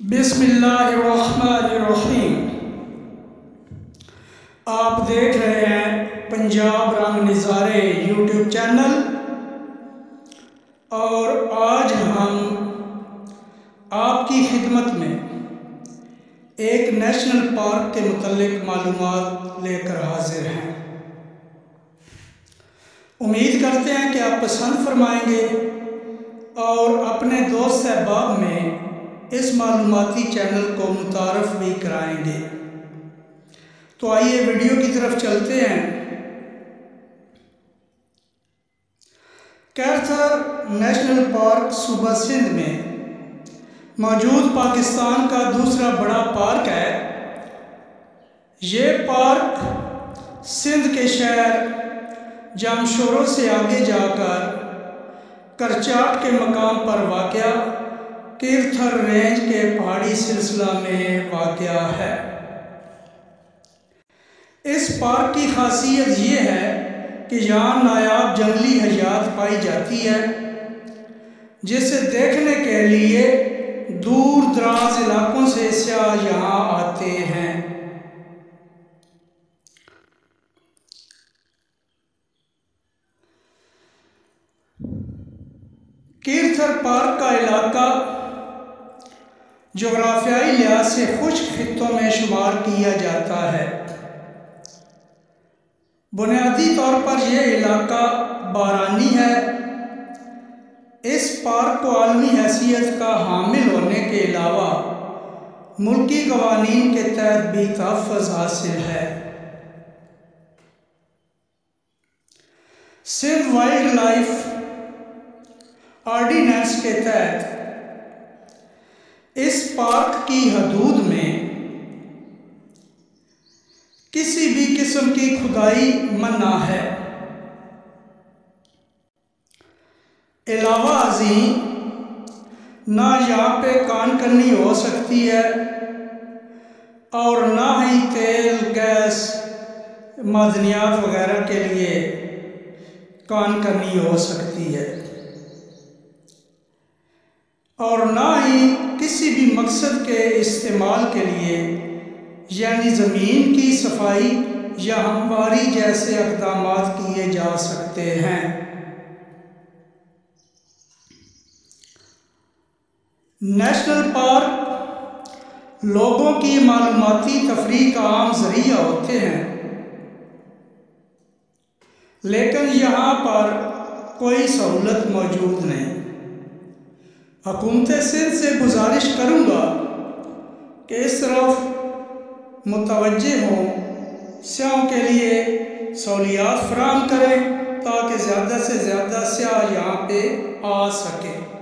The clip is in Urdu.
بسم اللہ الرحمن الرحیم آپ دیکھ رہے ہیں پنجاب رنگ نظارے یوٹیوب چینل اور آج ہم آپ کی خدمت میں ایک نیشنل پارک کے متعلق معلومات لے کر حاضر ہیں۔ امید کرتے ہیں کہ آپ پسند فرمائیں گے اور اپنے دوست احباب میں اس معلوماتی چینل کو متعارف بھی کرائیں گے۔ تو آئیے ویڈیو کی طرف چلتے ہیں۔ کیرتھر نیشنل پارک صوبہ سندھ میں موجود پاکستان کا دوسرا بڑا پارک ہے۔ یہ پارک سندھ کے شہر جامشوروں سے آگے جا کر کرچاٹ کے مقام پر واقع کیرتھر رینج کے پہاڑی سلسلہ میں واقع ہے اس پارک کی خاصیت یہ ہے کہ یہاں نایاب جنگلی حیات پائی جاتی ہے جسے دیکھنے کے لیے دور دراز علاقوں سے سیاح یہاں آتے ہیں کیرتھر پارک کا علاقہ جغرافیائی لحاظ سے خشک خطوں میں شمار کیا جاتا ہے۔ بنیادی طور پر یہ علاقہ بارانی ہے۔ اس پارک کو عالمی حیثیت کا حامل ہونے کے علاوہ ملکی قوانین کے تحت بھی تحفظ حاصل ہے۔ سندھ وائلڈ لائف آرڈیننس کے تحت اس پارک کی حدود میں کسی بھی قسم کی کھدائی منع ہے۔ علاوہ ازیں نہ یہاں پہ کان کرنی ہو سکتی ہے اور نہ ہی تیل، گیس، معدنیات وغیرہ کے لیے کان کرنی ہو سکتی ہے۔ اور نہ ہی کسی بھی مقصد کے استعمال کے لیے یعنی زمین کی صفائی یا ہمواری جیسے اقدامات کیے جا سکتے ہیں۔ نیشنل پارک لوگوں کی معلوماتی تفریح کا عام ذریعہ ہوتے ہیں۔ لیکن یہاں پر کوئی سہولت موجود نہیں۔ حکومت سندھ سے گزارش کروں گا کہ اس طرف متوجہ ہوں، سیاحوں کے لیے سہولیات فراہم کریں تاکہ زیادہ سے زیادہ سیاح یہاں پہ آ سکیں۔